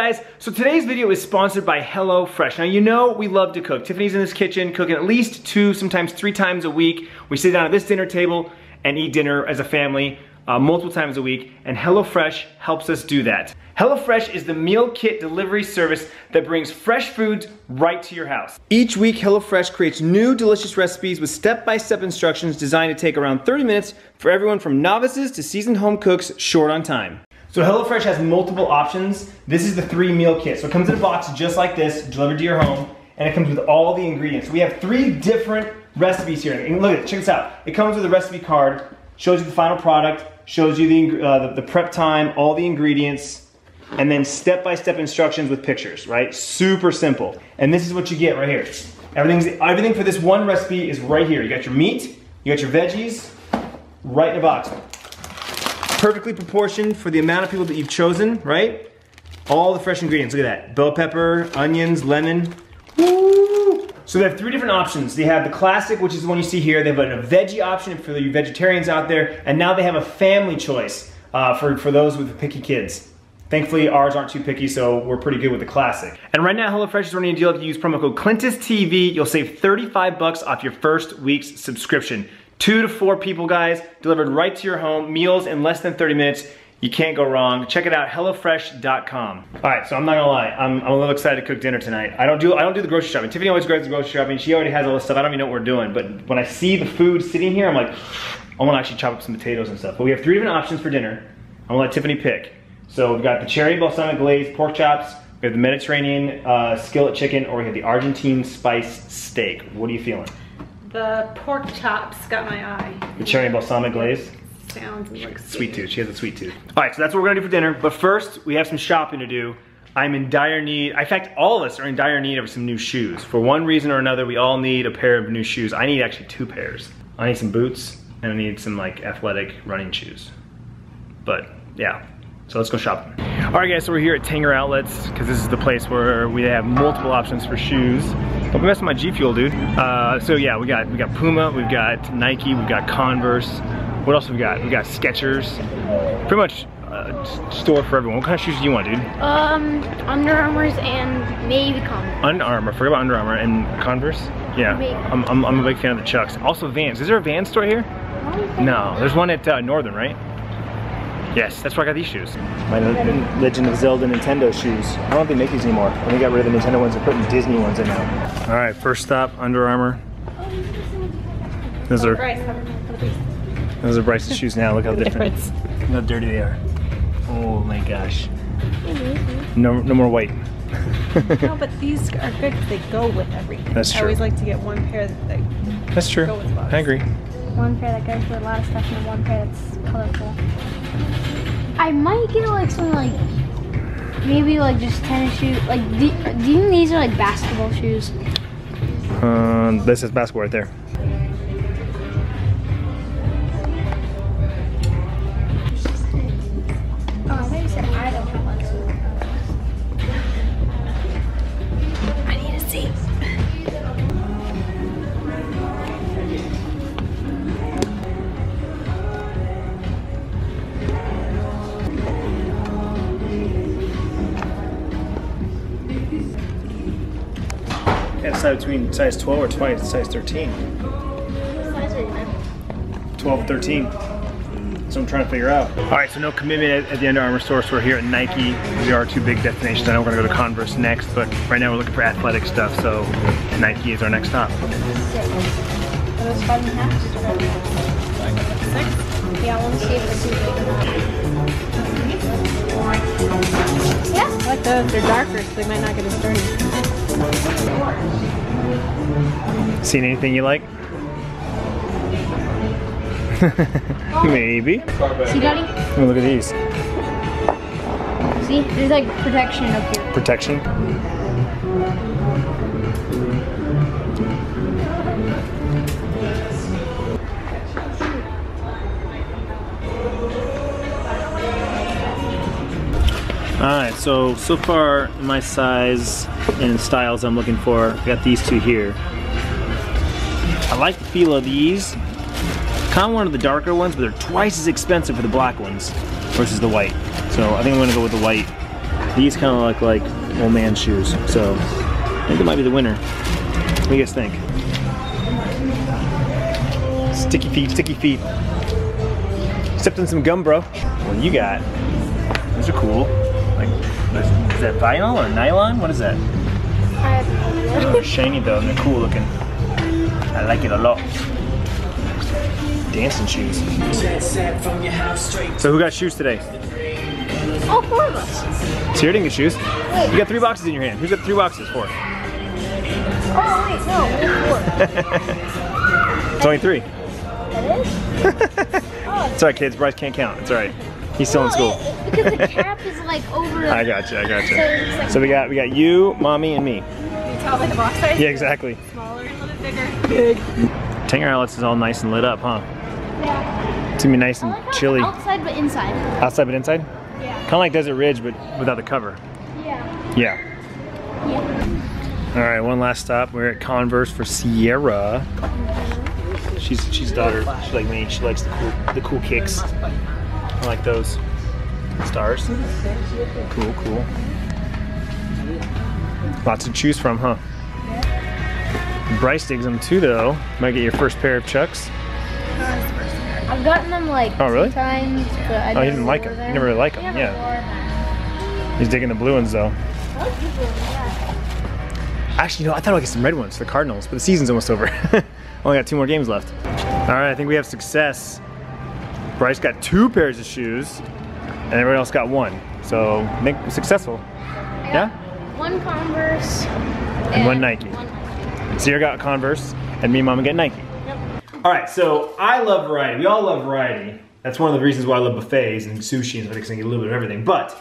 guys? So today's video is sponsored by HelloFresh. Now you know we love to cook. Tiffany's in this kitchen cooking at least two, sometimes three times a week. We sit down at this dinner table and eat dinner as a family uh, multiple times a week, and HelloFresh helps us do that. HelloFresh is the meal kit delivery service that brings fresh foods right to your house. Each week, HelloFresh creates new delicious recipes with step-by-step -step instructions designed to take around 30 minutes for everyone from novices to seasoned home cooks short on time. So HelloFresh has multiple options. This is the three meal kit. So it comes in a box just like this, delivered to your home, and it comes with all the ingredients. We have three different recipes here. And look at it, check this out. It comes with a recipe card, shows you the final product, shows you the, uh, the, the prep time, all the ingredients, and then step-by-step -step instructions with pictures, right? Super simple. And this is what you get right here. Everything's, everything for this one recipe is right here. You got your meat, you got your veggies, right in a box perfectly proportioned for the amount of people that you've chosen, right? All the fresh ingredients, look at that. Bell pepper, onions, lemon. Woo! So they have three different options. They have the classic, which is the one you see here. They have a veggie option for you vegetarians out there. And now they have a family choice uh, for, for those with picky kids. Thankfully, ours aren't too picky, so we're pretty good with the classic. And right now, HelloFresh is running a deal if you use promo code CLINTUSTV, you'll save 35 bucks off your first week's subscription. Two to four people, guys, delivered right to your home, meals in less than 30 minutes. You can't go wrong. Check it out, HelloFresh.com. All right, so I'm not gonna lie, I'm, I'm a little excited to cook dinner tonight. I don't do I don't do the grocery shopping. Tiffany always to the grocery shopping. She already has all this stuff. I don't even know what we're doing. But when I see the food sitting here, I'm like, I wanna actually chop up some potatoes and stuff. But we have three different options for dinner. I'm gonna let Tiffany pick. So we've got the cherry balsamic glazed pork chops, we have the Mediterranean uh, skillet chicken, or we have the Argentine spice steak. What are you feeling? The pork chops got my eye. The cherry balsamic glaze? Sounds like sweet tooth. She has a sweet tooth. All right, so that's what we're gonna do for dinner. But first, we have some shopping to do. I'm in dire need, in fact, all of us are in dire need of some new shoes. For one reason or another, we all need a pair of new shoes. I need actually two pairs. I need some boots, and I need some like athletic running shoes. But yeah, so let's go shopping. All right guys, so we're here at Tanger Outlets because this is the place where we have multiple options for shoes. Don't be messing with my G Fuel, dude. Uh, so yeah, we got we got Puma, we've got Nike, we've got Converse. What else have we got? We got Skechers. Pretty much uh, store for everyone. What kind of shoes do you want, dude? Um, Under Armour's and maybe Converse. Under Armour. Forget about Under Armour and Converse. Yeah, I'm, I'm, I'm, a big fan of the Chucks. Also Vans. Is there a Vans store here? No, there's one at uh, Northern, right? Yes, that's where I got these shoes. My Legend of Zelda Nintendo shoes. I don't think they make these anymore. And they got rid of the Nintendo ones and putting Disney ones in now. All right, first stop, Under Armour. Those are, those are Bryce's shoes now. Look how different, look how dirty they are. Oh my gosh. Mm-hmm. No, no more white. no, but these are good because they go with everything. That's true. I always like to get one pair that they That's true. I agree. One pair that goes with a lot of stuff and one pair that's colorful. I might get like some like maybe like just tennis shoes. Like, do, do you think these are like basketball shoes? Um, this is basketball right there. Decide between size 12 or twice size 13. 12, 13. So I'm trying to figure out. All right, so no commitment at, at the Under Armour store. So we're here at Nike. We are two big destinations. I know we're gonna go to Converse next, but right now we're looking for athletic stuff. So Nike is our next stop. Yeah, I want to see if they're Yeah. I like those. They're darker, so they might not get as dirty. Seen anything you like? Maybe. See, Daddy? Oh, look at these. See, there's like protection up here. Protection? Alright, so, so far my size and styles I'm looking for, I got these two here. I like the feel of these. Kind of one of the darker ones, but they're twice as expensive for the black ones versus the white. So I think I'm gonna go with the white. These kind of look like old man shoes. So I think it might be the winner. What do you guys think? Sticky feet, sticky feet. In some gum, bro. What you got? Those are cool. Like, is that vinyl or nylon? What is that? I have no. They're shiny though, and they're cool looking. I like it a lot. Dancing shoes. So who got shoes today? All four of us. So you didn't get shoes. You got three boxes in your hand. Who's got three boxes? Four. Oh wait, no, four. It's only three. That is? It's alright, kids. Bryce can't count. It's alright. He's still in school. it- because the cap is like over. I got you. I got So you. like So we got we got you, mommy, and me. You tell by the box size? Yeah, exactly. Smaller, a little bit bigger. Tanger outlets is all nice and lit up, huh? yeah. It's gonna be nice and like chilly. outside but inside. Outside but inside? Yeah. Kind of like Desert Ridge, but without the cover. Yeah. Yeah. Yeah. All right, one last stop. We're at Converse for Sierra. She's she's daughter. She's like me. She likes the cool the cool kicks. I like those stars. Cool, cool. Lots to choose from, huh? Bryce digs them too, though. Might get your first pair of Chucks. I've gotten them like Oh, really? times, but I Oh, you didn't like them. You never really like them, yeah. He's digging the blue ones, though. I like the blue ones, yeah. Actually, no, I thought I'd get some red ones for the Cardinals, but the season's almost over. Only got two more games left. All right, I think we have success. Bryce got two pairs of shoes, and everyone else got one. So, make successful. I Yeah? One Converse. And one Nike. One Nike. Sierra got Converse, and me and Mama get Nike. Yep. All right, so I love variety. We all love variety. That's one of the reasons why I love buffets and sushi and stuff because I get a little bit of everything. But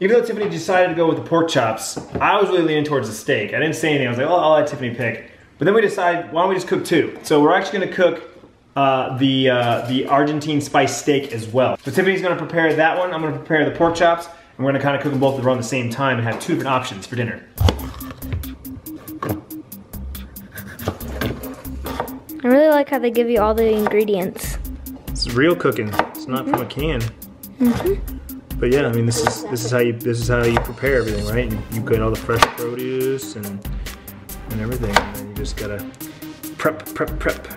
even though Tiffany decided to go with the pork chops, I was really leaning towards the steak. I didn't say anything. I was like, oh, I'll let Tiffany pick. But then we decided, why don't we just cook two? So we're actually gonna cook uh, the uh, the Argentine spice steak as well. So Tiffany's gonna prepare that one. I'm gonna prepare the pork chops. And we're gonna kind of cook them both around the same time and have two different options for dinner. I really like how they give you all the ingredients. This is real cooking. It's not from a can. But yeah, I mean, this is this is how you this is how you prepare everything, right? You, you get all the fresh produce and and everything, and you just gotta prep, prep, prep.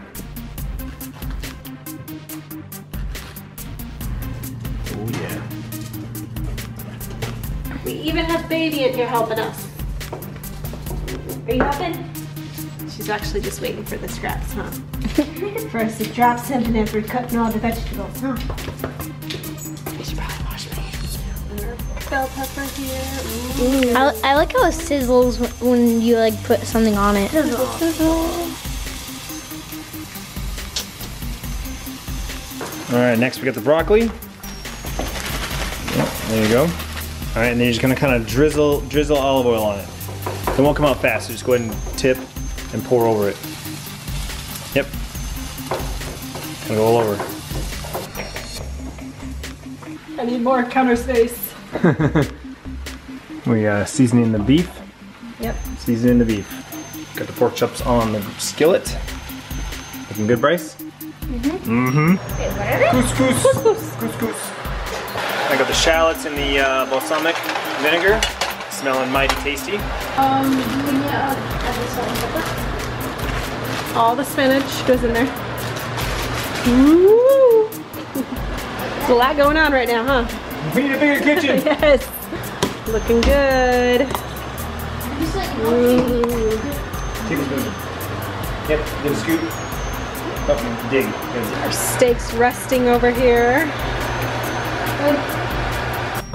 Baby in here helping us. Are you helping? She's actually just waiting for the scraps, huh? for us to drop something as we're cutting all the vegetables, huh? I should probably wash my hands. Bell pepper here. I, I like how it sizzles when you like put something on it. Sizzle. Sizzle. All right, next we got the broccoli. Yep, there you go. All right, and then you're just gonna kind of drizzle drizzle olive oil on it. It won't come out fast, so just go ahead and tip and pour over it. Yep. Gonna go all over. I need more counter space. We uh, seasoning the beef. Yep. Seasoning the beef. Got the pork chops on the skillet. Looking good, Bryce? Mm-hmm. Mm-hmm. Couscous. Couscous. Couscous. I got the shallots in the uh, balsamic vinegar. Smelling mighty tasty. Um, yeah. All the spinach goes in there. Ooh. There's a lot going on right now, huh? We need a bigger kitchen. yes. Looking good. Ooh. Take a spoon. Yep, get a scoop. Help me dig. Our steak's resting over here.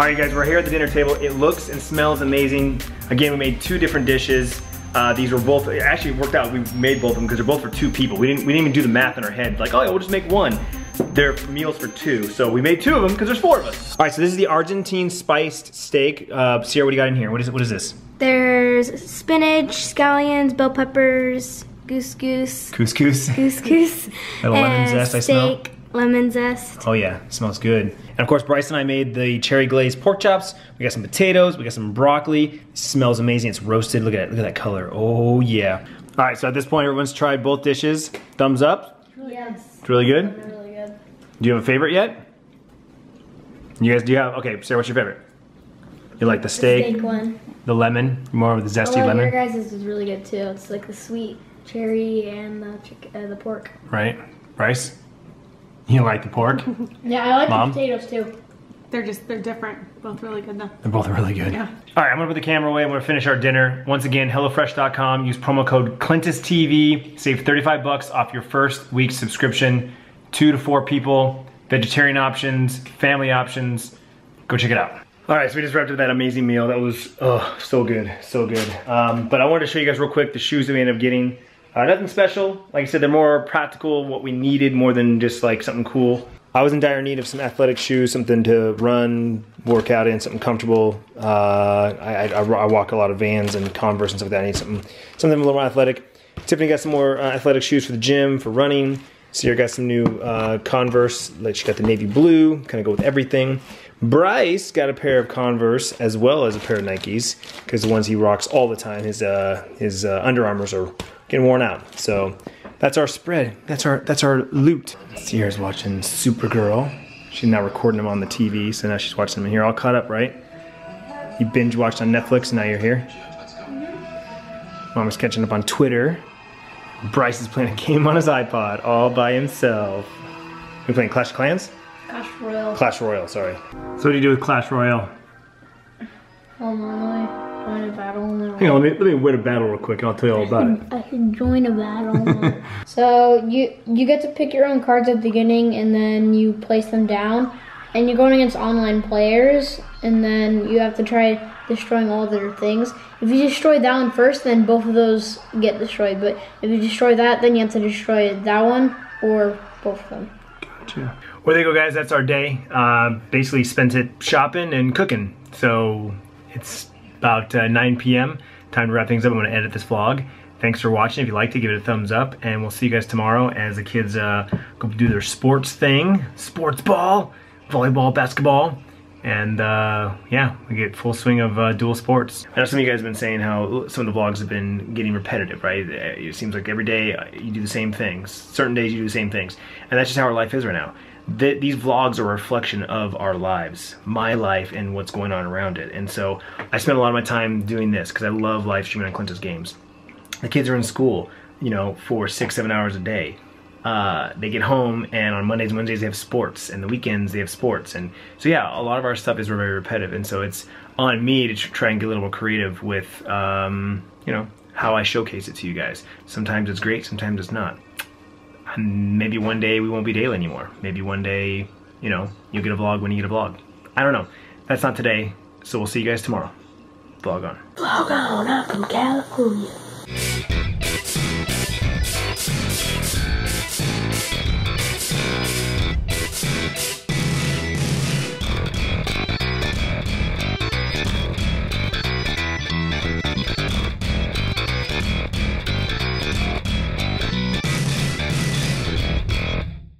All right, guys, we're here at the dinner table. It looks and smells amazing. Again, we made two different dishes. Uh, these were both, it actually worked out, we made both of them because they're both for two people. We didn't, we didn't even do the math in our head, like, oh yeah, we'll just make one. They're meals for two, so we made two of them because there's four of us. All right, so this is the Argentine spiced steak. Uh, Sierra, what do you got in here? What is, what is this? There's spinach, scallions, bell peppers, goose goose, Couscous. goose goose, Little lemon and zest I smell. Steak, lemon zest. Oh yeah, smells good. And of course, Bryce and I made the cherry glazed pork chops. We got some potatoes, we got some broccoli. It smells amazing. It's roasted. Look at that, look at that color. Oh yeah. All right, so at this point, everyone's tried both dishes. Thumbs up. Yes, It's really good. really good. Do you have a favorite yet? You guys, do you have? Okay, Sierra, what's your favorite? You like the steak, Steak one. the lemon, more of the zesty Oh, your lemon, guys' is really good too. It's like the sweet cherry and the chick- uh, the pork. right? Bryce, you like the pork? Yeah, I like Mom? the potatoes too. They're just, they're different. Both really good though. They're both really good. Yeah. All right, I'm gonna put the camera away. I'm gonna finish our dinner. Once again, HelloFresh.com. Use promo code ClintusTV. Save 35 bucks off your first week's subscription. Two to four people, vegetarian options, family options. Go check it out. All right, so we just wrapped up that amazing meal. That was oh so good, so good. Um, but I wanted to show you guys real quick the shoes that we ended up getting. Uh, nothing special. Like I said, they're more practical, what we needed more than just like something cool. I was in dire need of some athletic shoes, something to run, work out in, something comfortable. Uh, I, I, I walk a lot of Vans and Converse and stuff like that. I need something, something a little more athletic. Tiffany got some more uh, athletic shoes for the gym, for running. Sierra got some new uh, Converse. Like she got the navy blue, kind of go with everything. Bryce got a pair of Converse as well as a pair of Nikes because the ones he rocks all the time, his uh, his uh, Under are getting worn out. So that's our spread. That's our that's our loot. Sierra's watching Supergirl. She's now recording them on the TV, so now she's watching them in here, all caught up, right? You binge watched on Netflix, and now you're here. Mama's catching up on Twitter. Bryce is playing a game on his iPod all by himself. We playing Clash of Clans? Clash Royale. Clash Royale, sorry. So what do you do with Clash Royale? Hold on, let me join a battle. Hang on, let me, let me win a battle real quick I'll tell you all about it. I can join a battle. so you you get to pick your own cards at the beginning, and then you place them down, and you're going against online players, and then you have to try destroying all their things. If you destroy that one first, then both of those get destroyed. But if you destroy that, then you have to destroy that one or both of them. Gotcha. Well, there you go, guys. That's our day. Uh, basically spent it shopping and cooking. So it's about uh, 9 p.m. Time to wrap things up. I'm going to edit this vlog. Thanks for watching. If you liked it, give it a thumbs up. And we'll see you guys tomorrow as the kids uh, go do their sports thing. Sports ball, volleyball, basketball. And uh, yeah, we get full swing of uh, dual sports. I know some of you guys have been saying how some of the vlogs have been getting repetitive, right? It seems like every day uh, you do the same things. Certain days you do the same things. And that's just how our life is right now. Th these vlogs are a reflection of our lives, my life and what's going on around it. And so I spend a lot of my time doing this because I love live streaming on Clintus Games. The kids are in school, you know, for six, seven hours a day. Uh, they get home and on Mondays and Wednesdays they have sports and the weekends they have sports. And so yeah a lot of our stuff is very repetitive. And so it's on me to try and get a little more creative with um, you know how I showcase it to you guys. Sometimes it's great sometimes it's not maybe one day we won't be daily anymore. Maybe one day you know you'll get a vlog when you get a vlog. I don't know. That's not today. So we'll see you guys tomorrow. Vlog on. Vlog on, I'm from California.